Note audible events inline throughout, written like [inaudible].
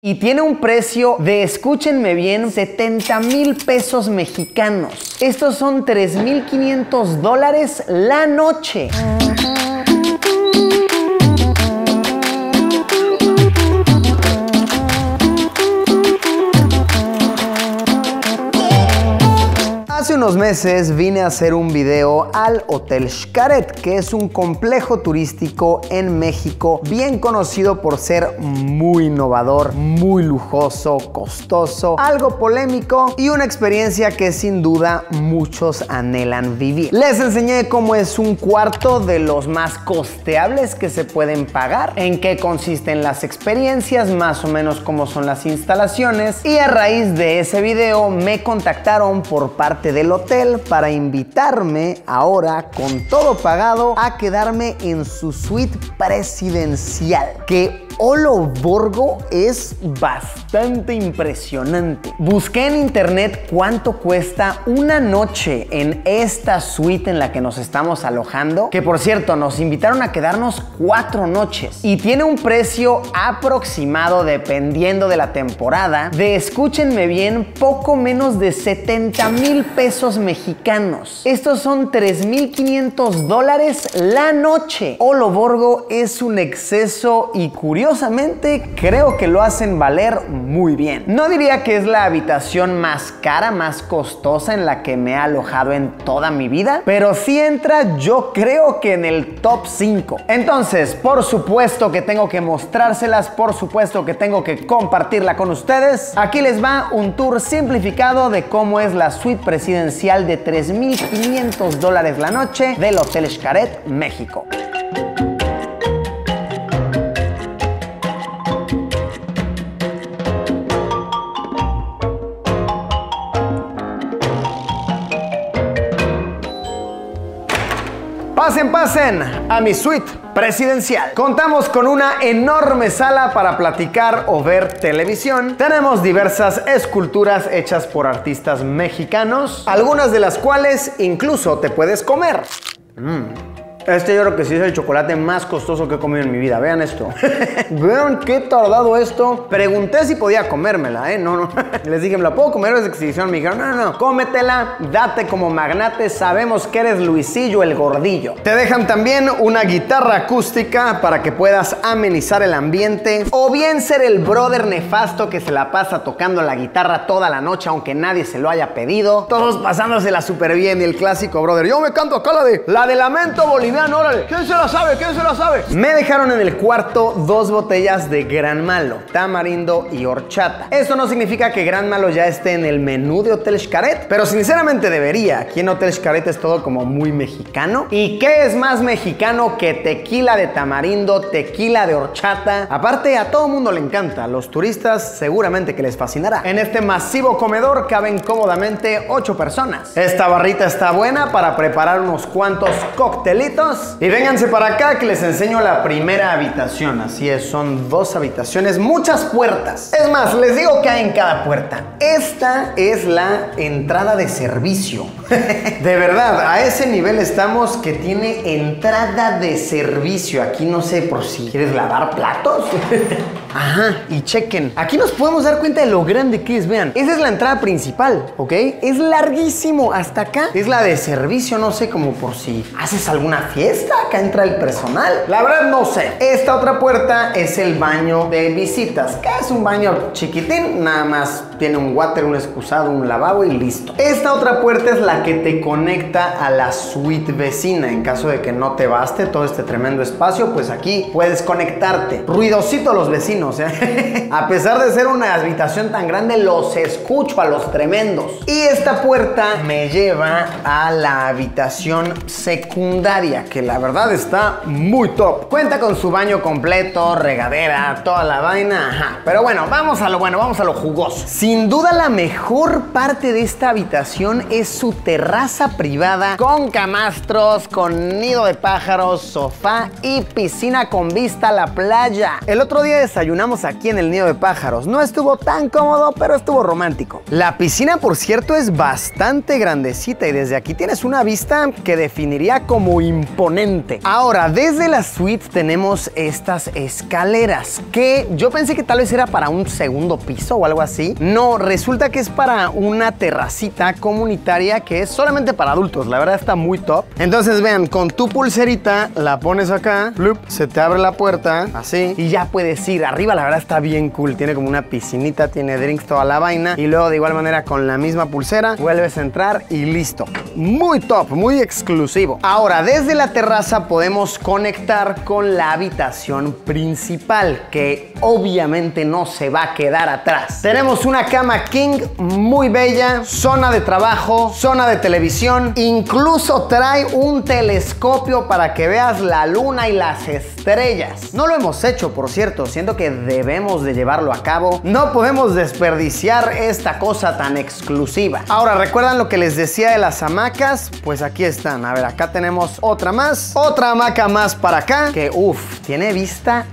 Y tiene un precio de, escúchenme bien, 70 mil pesos mexicanos. Estos son 3.500 dólares la noche. Unos meses vine a hacer un video al Hotel Xcaret, que es un complejo turístico en México bien conocido por ser muy innovador, muy lujoso, costoso, algo polémico y una experiencia que sin duda muchos anhelan vivir. Les enseñé cómo es un cuarto de los más costeables que se pueden pagar, en qué consisten las experiencias, más o menos cómo son las instalaciones y a raíz de ese video me contactaron por parte del hotel para invitarme ahora con todo pagado a quedarme en su suite presidencial. Que Olo Borgo es bastante impresionante. Busqué en internet cuánto cuesta una noche en esta suite en la que nos estamos alojando, que por cierto nos invitaron a quedarnos cuatro noches y tiene un precio aproximado dependiendo de la temporada de, escúchenme bien, poco menos de 70 mil pesos mexicanos. Estos son 3.500 dólares la noche. Olo Borgo es un exceso y curioso curiosamente creo que lo hacen valer muy bien. No diría que es la habitación más cara, más costosa en la que me he alojado en toda mi vida, pero sí entra yo creo que en el top 5. Entonces, por supuesto que tengo que mostrárselas, por supuesto que tengo que compartirla con ustedes. Aquí les va un tour simplificado de cómo es la suite presidencial de 3.500 dólares la noche del Hotel Xcaret, México. Pasen, pasen a mi suite presidencial. Contamos con una enorme sala para platicar o ver televisión. Tenemos diversas esculturas hechas por artistas mexicanos, algunas de las cuales incluso te puedes comer. Mm. Este yo creo que sí es el chocolate más costoso que he comido en mi vida. Vean esto. [laughs] Vean qué tardado esto. Pregunté si podía comérmela, ¿eh? No, no. [laughs] Les dije, ¿me la puedo comer? Es exhibición. Me dijeron, no, no, cómetela, date como magnate. Sabemos que eres Luisillo el gordillo. Te dejan también una guitarra acústica para que puedas amenizar el ambiente. O bien ser el brother nefasto que se la pasa tocando la guitarra toda la noche, aunque nadie se lo haya pedido. Todos pasándosela súper bien. Y el clásico brother. Yo me canto acá la de la de lamento boliviano órale. ¿Quién se la sabe? ¿Quién se la sabe? Me dejaron en el cuarto dos botellas de Gran Malo, tamarindo y horchata. Esto no significa que Gran Malo ya esté en el menú de Hotel Xcaret, pero sinceramente debería. Aquí en Hotel Xcaret es todo como muy mexicano. ¿Y qué es más mexicano que tequila de tamarindo, tequila de horchata? Aparte, a todo mundo le encanta. A los turistas seguramente que les fascinará. En este masivo comedor caben cómodamente 8 personas. Esta barrita está buena para preparar unos cuantos y vénganse para acá que les enseño la primera habitación. Así es, son dos habitaciones, muchas puertas. Es más, les digo que hay en cada puerta. Esta es la entrada de servicio. [laughs] de verdad, a ese nivel estamos que tiene entrada de servicio. Aquí no sé por si quieres lavar platos. [laughs] Ajá, y chequen. Aquí nos podemos dar cuenta de lo grande que es, vean. Esa es la entrada principal, ¿ok? Es larguísimo hasta acá. Es la de servicio, no sé, como por si haces alguna fiesta, acá entra el personal. La verdad no sé. Esta otra puerta es el baño de visitas, que es un baño chiquitín, nada más tiene un water, un excusado, un lavabo y listo. Esta otra puerta es la que te conecta a la suite vecina. En caso de que no te baste todo este tremendo espacio, pues aquí puedes conectarte. Ruidosito los vecinos, ¿eh? [laughs] a pesar de ser una habitación tan grande, los escucho a los tremendos. Y esta puerta me lleva a la habitación secundaria, que la verdad está muy top. Cuenta con su baño completo, regadera, toda la vaina, ajá. Pero bueno, vamos a lo bueno, vamos a lo jugoso. Sin duda la mejor parte de esta habitación es su terraza privada con camastros, con nido de pájaros, sofá y piscina con vista a la playa. El otro día desayunamos aquí en el nido de pájaros. No estuvo tan cómodo, pero estuvo romántico. La piscina, por cierto, es bastante grandecita y desde aquí tienes una vista que definiría como imponente. Ahora, desde la suite tenemos estas escaleras que yo pensé que tal vez era para un segundo piso o algo así. Resulta que es para una terracita comunitaria que es solamente para adultos. La verdad está muy top. Entonces vean, con tu pulserita la pones acá, se te abre la puerta, así, y ya puedes ir. Arriba la verdad está bien cool. Tiene como una piscinita, tiene drinks, toda la vaina. Y luego de igual manera con la misma pulsera vuelves a entrar y listo. Muy top, muy exclusivo. Ahora, desde la terraza podemos conectar con la habitación principal, que obviamente no se va a quedar atrás. Tenemos una cama king muy bella, zona de trabajo, zona de televisión, incluso trae un telescopio para que veas la luna y las estrellas. No lo hemos hecho, por cierto, siendo que debemos de llevarlo a cabo. No podemos desperdiciar esta cosa tan exclusiva. Ahora, ¿recuerdan lo que les decía de las hamacas? Pues aquí están. A ver, acá tenemos otra más. Otra hamaca más para acá, que uff, tiene vista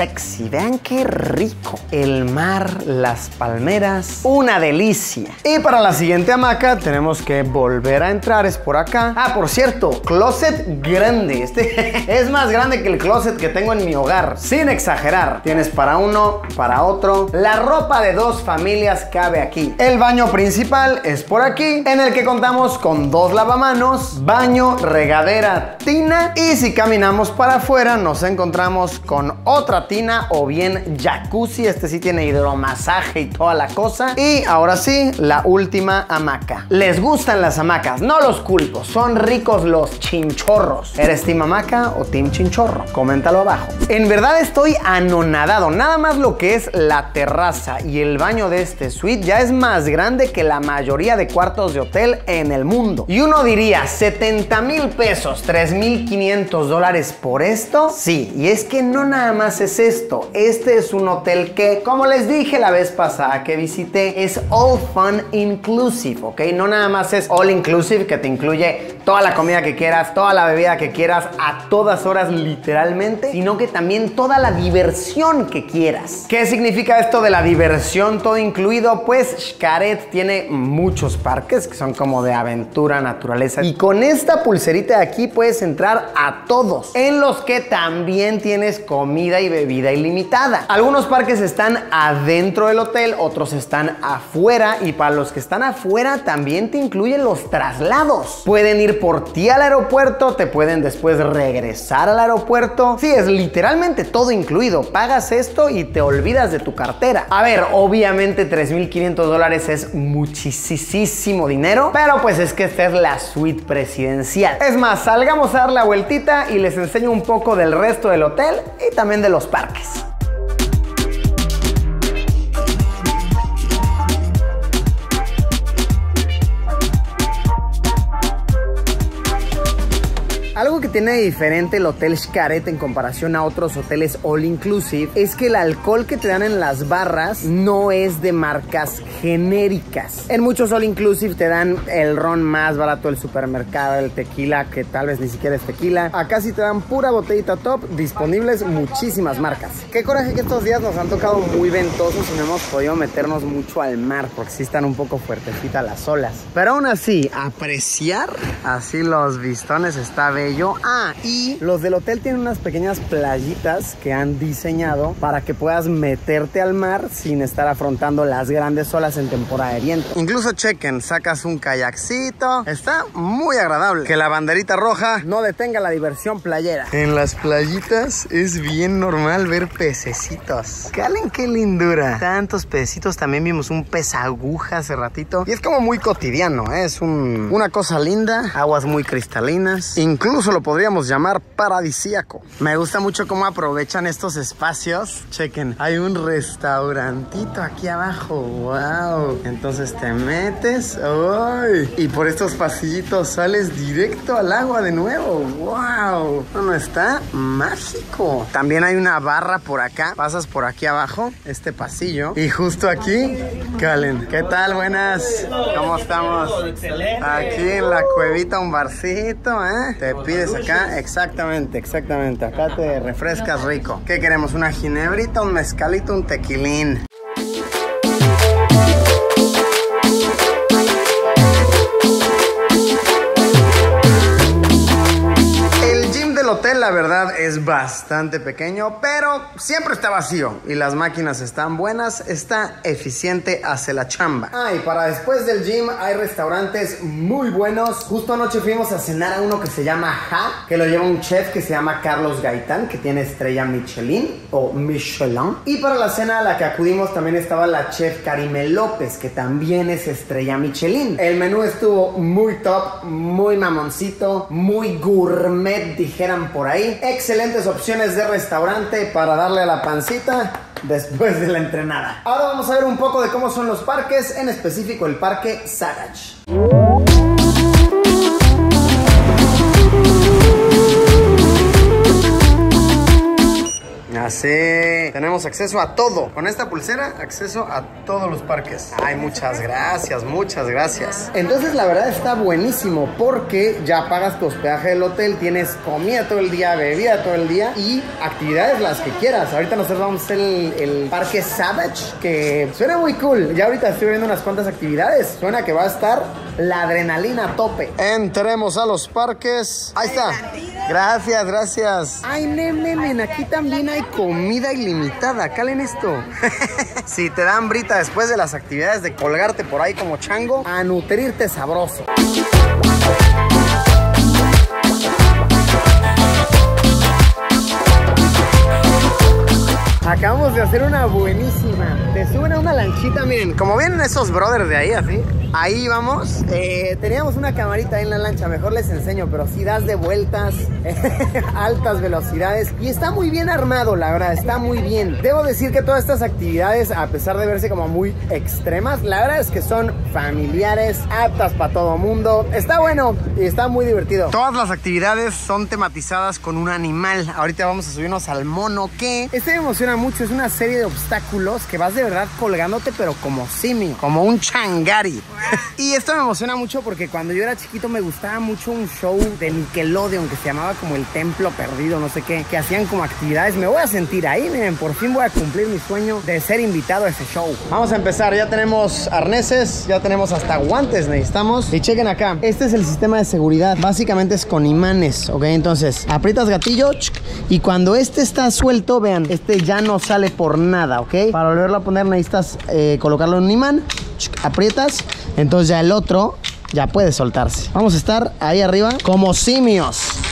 sexy. Vean qué rico. El mar, las palmeras, una delicia. Y para la siguiente hamaca tenemos que volver a entrar, es por acá. Ah, por cierto, closet grande. Este [laughs] es más grande que el closet que tengo en mi hogar, sin exagerar. Tienes para uno, para otro. La ropa de dos familias cabe aquí. El baño principal es por aquí, en el que contamos con dos lavamanos, baño, regadera, tina. Y si caminamos para afuera nos encontramos con otra o bien jacuzzi. Este sí tiene hidromasaje y toda la cosa. Y ahora sí, la última hamaca. ¿Les gustan las hamacas? No los culpo, son ricos los chinchorros. ¿Eres team hamaca o team chinchorro? Coméntalo abajo. En verdad estoy anonadado. Nada más lo que es la terraza y el baño de este suite ya es más grande que la mayoría de cuartos de hotel en el mundo. Y uno diría, 70 mil pesos, 3 mil 500 dólares por esto. Sí, y es que no nada más es esto? Este es un hotel que, como les dije la vez pasada que visité, es all fun inclusive, ¿ok? No nada más es all inclusive que te incluye toda la comida que quieras, toda la bebida que quieras, a todas horas literalmente, sino que también toda la diversión que quieras. ¿Qué significa esto de la diversión todo incluido? Pues Xcaret tiene muchos parques que son como de aventura, naturaleza. Y con esta pulserita de aquí puedes entrar a todos, en los que también tienes comida y bebida vida ilimitada. Algunos parques están adentro del hotel, otros están afuera y para los que están afuera también te incluyen los traslados. Pueden ir por ti al aeropuerto, te pueden después regresar al aeropuerto. Sí, es literalmente todo incluido. Pagas esto y te olvidas de tu cartera. A ver, obviamente 3.500 dólares es muchísimo dinero, pero pues es que esta es la suite presidencial. Es más, salgamos a dar la vueltita y les enseño un poco del resto del hotel y también de los parques. Algo que tiene diferente el Hotel Xcaret en comparación a otros hoteles all inclusive es que el alcohol que te dan en las barras no es de marcas genéricas. En muchos all inclusive te dan el ron más barato del supermercado, el tequila que tal vez ni siquiera es tequila. Acá sí te dan pura botellita top, disponibles muchísimas marcas. Qué coraje que estos días nos han tocado muy ventosos y no hemos podido meternos mucho al mar porque sí están un poco fuertecitas las olas. Pero aún así, apreciar así los vistones está Ah, y los del hotel tienen unas pequeñas playitas que han diseñado para que puedas meterte al mar sin estar afrontando las grandes olas en temporada de viento. Incluso chequen, sacas un kayakcito. Está muy agradable. Que la banderita roja no detenga la diversión playera. En las playitas es bien normal ver pececitos. Calen qué lindura. Tantos pececitos. También vimos un pez aguja hace ratito. Y es como muy cotidiano, ¿eh? es una cosa linda. Aguas muy cristalinas. Incluso lo podríamos llamar paradisíaco. Me gusta mucho cómo aprovechan estos espacios. Chequen, hay un restaurantito aquí abajo. ¡Wow! Entonces te metes ¡ay! y por estos pasillitos sales directo al agua de nuevo. ¡Wow! No, está mágico. También hay una barra por acá. Pasas por aquí abajo, este pasillo. Y justo aquí, Calen. ¿Qué tal? Buenas. ¿Cómo estamos? Aquí en la cuevita un barcito, ¿eh? Te pides acá, exactamente, exactamente. Acá te refrescas rico. ¿Qué queremos? ¿Una ginebrita, un mezcalito, un tequilín? Hotel, la verdad, es bastante pequeño, pero siempre está vacío y las máquinas están buenas, está eficiente, hace la chamba. Ah, y para después del gym hay restaurantes muy buenos. Justo anoche fuimos a cenar a uno que se llama Ha, que lo lleva un chef que se llama Carlos Gaitán, que tiene estrella Michelin o Michelin. Y para la cena a la que acudimos también estaba la chef Karime López, que también es estrella Michelin. El menú estuvo muy top, muy mamoncito, muy gourmet, por ahí. Excelentes opciones de restaurante para darle a la pancita después de la entrenada. Ahora vamos a ver un poco de cómo son los parques, en específico el parque Savage. Así, tenemos acceso a todo. Con esta pulsera, acceso a todos los parques. Ay, muchas gracias, muchas gracias. Entonces, la verdad está buenísimo porque ya pagas tu hospedaje del hotel, tienes comida todo el día, bebida todo el día y actividades las que quieras. Ahorita nosotros vamos a hacer el, el parque Savage, que suena muy cool. Ya ahorita estoy viendo unas cuantas actividades. Suena que va a estar la adrenalina a tope. Entremos a los parques. Ahí está. Gracias, gracias. Ay, nene, aquí también hay comida ilimitada. Calen esto. [laughs] si te dan brita después de las actividades de colgarte por ahí como chango, a nutrirte sabroso. Acabamos de hacer una buenísima. Te suben a una lanchita, miren, como vienen esos brothers de ahí, así. Ahí vamos. Eh, teníamos una camarita en la lancha, mejor les enseño, pero si das de vueltas, [laughs] altas velocidades. Y está muy bien armado, la verdad, está muy bien. Debo decir que todas estas actividades, a pesar de verse como muy extremas, la verdad es que son familiares, aptas para todo mundo. Está bueno y está muy divertido. Todas las actividades son tematizadas con un animal. Ahorita vamos a subirnos al mono que este me emociona mucho. Es una serie de obstáculos que vas de verdad colgándote, pero como simio, como un changari y esto me emociona mucho porque cuando yo era chiquito me gustaba mucho un show de Nickelodeon que se llamaba como El Templo Perdido, no sé qué, que hacían como actividades. Me voy a sentir ahí, miren, por fin voy a cumplir mi sueño de ser invitado a ese show. Vamos a empezar, ya tenemos arneses, ya tenemos hasta guantes necesitamos. Y chequen acá, este es el sistema de seguridad. Básicamente es con imanes, ¿ok? Entonces, aprietas gatillo y cuando este está suelto, vean, este ya no sale por nada, ¿ok? Para volverlo a poner necesitas eh, colocarlo en un imán, aprietas entonces ya el otro ya puede soltarse. Vamos a estar ahí arriba como simios.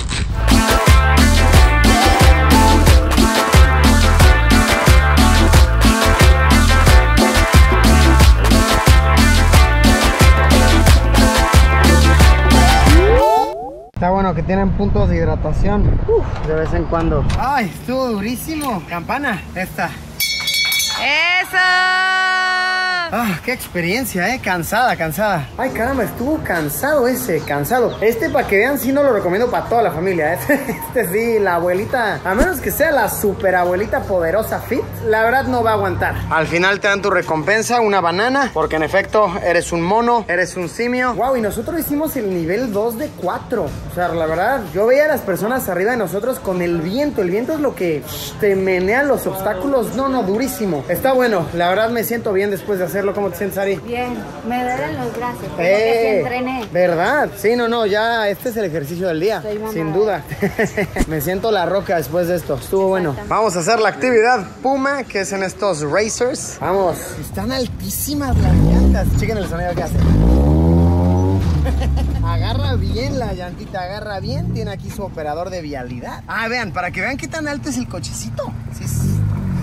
Que tienen puntos de hidratación de vez en cuando. ¡Ay! Estuvo durísimo. Campana, esta. ¡Eso! Ah, qué experiencia, eh. Cansada, cansada. Ay, caramba, estuvo cansado ese, cansado. Este, para que vean, sí no lo recomiendo para toda la familia. Este, [laughs] este sí, la abuelita, a menos que sea la super abuelita poderosa fit, la verdad no va a aguantar. Al final te dan tu recompensa, una banana, porque en efecto eres un mono, eres un simio. Wow, y nosotros hicimos el nivel 2 de 4. O sea, la verdad, yo veía a las personas arriba de nosotros con el viento. El viento es lo que te menea los obstáculos. No, no, durísimo. Está bueno, la verdad me siento bien después de hacer ¿Cómo te sientes, Ari? Bien, me duelen los brazos, eh, entrené. ¿Verdad? Sí, no, no, ya este es el ejercicio del día, sin duda. [laughs] me siento la roca después de esto, estuvo bueno. Vamos a hacer la actividad Puma, que es en estos racers. Vamos, están altísimas las llantas. Chequen el sonido que hace. [laughs] agarra bien la llantita, agarra bien. Tiene aquí su operador de vialidad. Ah, vean, para que vean qué tan alto es el cochecito. Sí,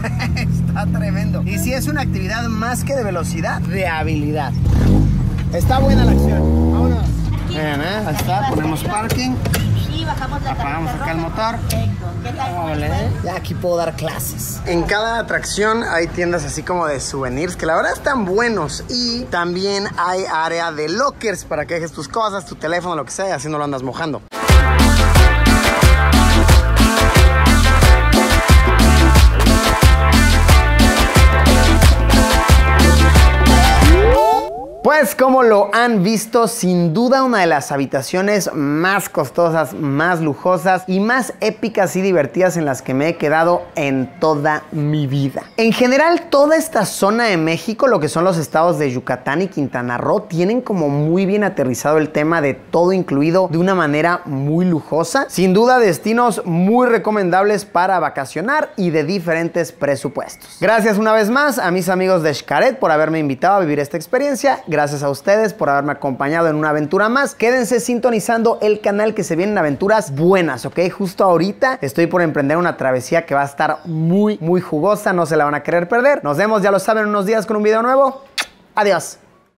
[laughs] Está tremendo. Y si es una actividad más que de velocidad, de habilidad. Está buena la acción. Vámonos. Vean, ¿eh? Ahí está, ponemos parking. bajamos la Apagamos acá el motor. Perfecto. Ya aquí puedo dar clases. En cada atracción hay tiendas así como de souvenirs que la verdad están buenos. Y también hay área de lockers para que dejes tus cosas, tu teléfono, lo que sea, y así no lo andas mojando. Pues como lo han visto, sin duda una de las habitaciones más costosas, más lujosas y más épicas y divertidas en las que me he quedado en toda mi vida. En general, toda esta zona de México, lo que son los estados de Yucatán y Quintana Roo, tienen como muy bien aterrizado el tema de todo incluido de una manera muy lujosa. Sin duda, destinos muy recomendables para vacacionar y de diferentes presupuestos. Gracias una vez más a mis amigos de Xcaret por haberme invitado a vivir esta experiencia. Gracias a ustedes por haberme acompañado en una aventura más. Quédense sintonizando el canal que se vienen aventuras buenas, ¿ok? Justo ahorita estoy por emprender una travesía que va a estar muy, muy jugosa. No se la van a querer perder. Nos vemos, ya lo saben, en unos días con un video nuevo. Adiós.